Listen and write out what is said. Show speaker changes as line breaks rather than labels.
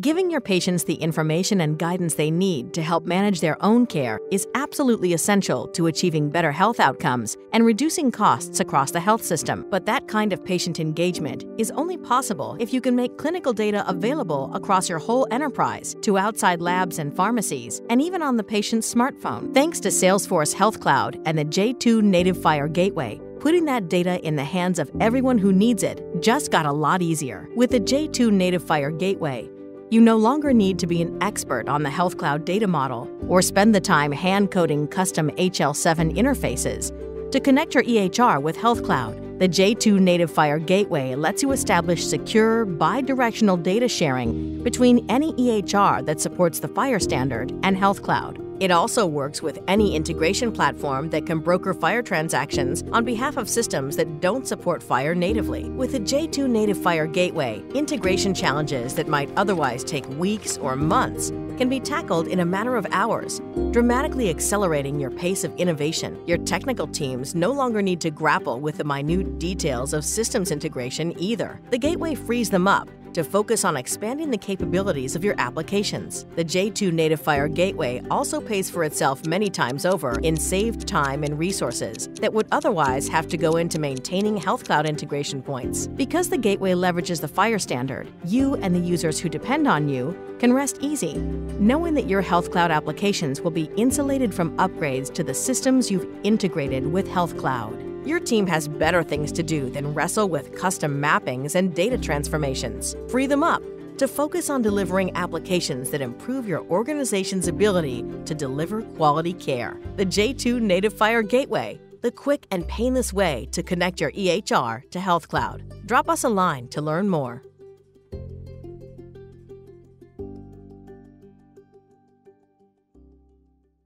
Giving your patients the information and guidance they need to help manage their own care is absolutely essential to achieving better health outcomes and reducing costs across the health system. But that kind of patient engagement is only possible if you can make clinical data available across your whole enterprise to outside labs and pharmacies, and even on the patient's smartphone. Thanks to Salesforce Health Cloud and the J2 Native FHIR Gateway, putting that data in the hands of everyone who needs it just got a lot easier. With the J2 Native FHIR Gateway, you no longer need to be an expert on the Health Cloud data model or spend the time hand coding custom HL7 interfaces. To connect your EHR with Health Cloud, the J2 Native FHIR Gateway lets you establish secure, bi-directional data sharing between any EHR that supports the FHIR standard and Health Cloud. It also works with any integration platform that can broker FHIR transactions on behalf of systems that don't support FHIR natively. With the J2 Native FHIR Gateway, integration challenges that might otherwise take weeks or months can be tackled in a matter of hours, dramatically accelerating your pace of innovation. Your technical teams no longer need to grapple with the minute details of systems integration either. The gateway frees them up to focus on expanding the capabilities of your applications. The J2 Native FHIR Gateway also pays for itself many times over in saved time and resources that would otherwise have to go into maintaining Health Cloud integration points. Because the gateway leverages the FHIR standard, you and the users who depend on you can rest easy, knowing that your Health Cloud applications will be insulated from upgrades to the systems you've integrated with Health Cloud. Your team has better things to do than wrestle with custom mappings and data transformations. Free them up to focus on delivering applications that improve your organization's ability to deliver quality care. The J2 Native FHIR Gateway, the quick and painless way to connect your EHR to Health Cloud. Drop us a line to learn more.